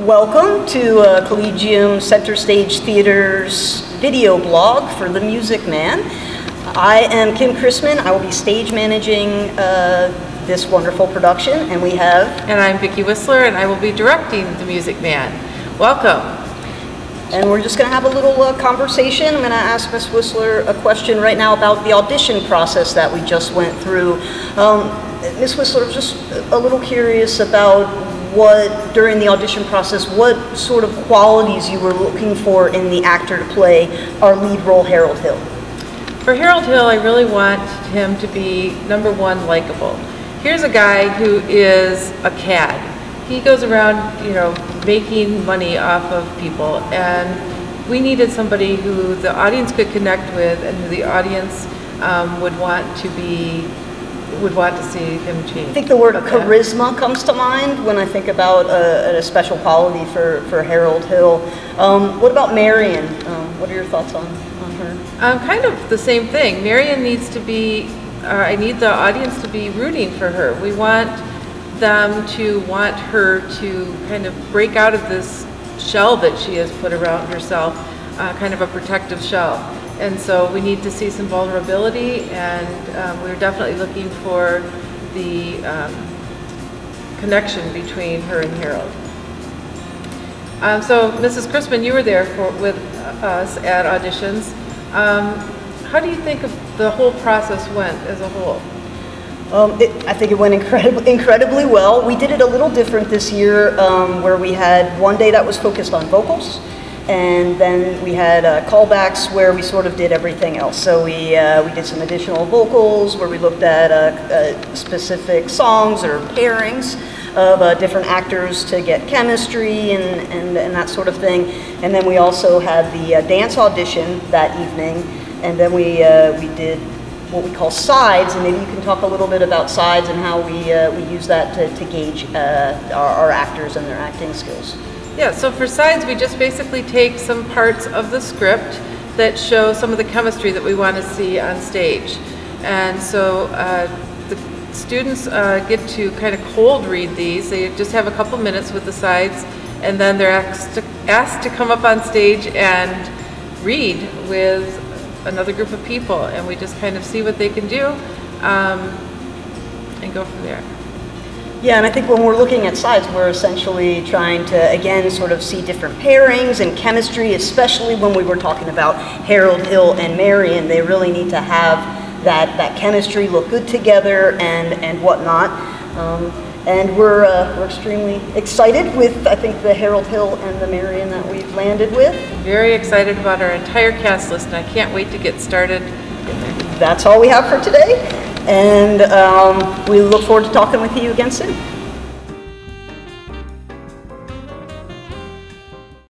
Welcome to uh, Collegium Center Stage Theater's video blog for The Music Man. I am Kim Christman. I will be stage managing uh, this wonderful production, and we have. And I'm Vicki Whisler, and I will be directing The Music Man. Welcome. And we're just going to have a little uh, conversation. I'm going to ask Miss Whisler a question right now about the audition process that we just went through. Um, Miss Whisler, just a little curious about what, during the audition process, what sort of qualities you were looking for in the actor to play our lead role, Harold Hill. For Harold Hill, I really want him to be, number one, likable. Here's a guy who is a cad. He goes around, you know, making money off of people, and we needed somebody who the audience could connect with and who the audience um, would want to be would want to see him change. I think the word charisma comes to mind when I think about a, a special quality for, for Harold Hill. Um, what about Marion? Um, what are your thoughts on, on her? Um, kind of the same thing. Marion needs to be, uh, I need the audience to be rooting for her. We want them to want her to kind of break out of this shell that she has put around herself, uh, kind of a protective shell. And so we need to see some vulnerability, and um, we're definitely looking for the um, connection between her and Harold. Um, so, Mrs. Christman, you were there for, with us at auditions. Um, how do you think the whole process went as a whole? Um, it, I think it went incredibly, incredibly well. We did it a little different this year, um, where we had one day that was focused on vocals, and then we had uh, callbacks where we sort of did everything else. So we, uh, we did some additional vocals where we looked at uh, uh specific songs or pairings of uh, different actors to get chemistry and, and, and, that sort of thing. And then we also had the uh, dance audition that evening, and then we, we did what we call sides, and maybe you can talk a little bit about sides and how we, we use that to, to gauge our, our actors and their acting skills. Yeah, so for sides, we just basically take some parts of the script that show some of the chemistry that we want to see on stage. And so uh, the students uh, get to kind of cold read these. They just have a couple minutes with the sides, and then they're asked to, asked to come up on stage and read with another group of people. And we just kind of see what they can do um, and go from there. Yeah, and I think when we're looking at sides, we're essentially trying to, again, sort of see different pairings and chemistry, especially when we were talking about Harold Hill and Marion. They really need to have that, that chemistry, look good together, and, and whatnot. Um, and we're, uh, we're extremely excited with, I think, the Harold Hill and the Marion that we've landed with. Very excited about our entire cast list, and I can't wait to get started. That's all we have for today and um, we look forward to talking with you again soon.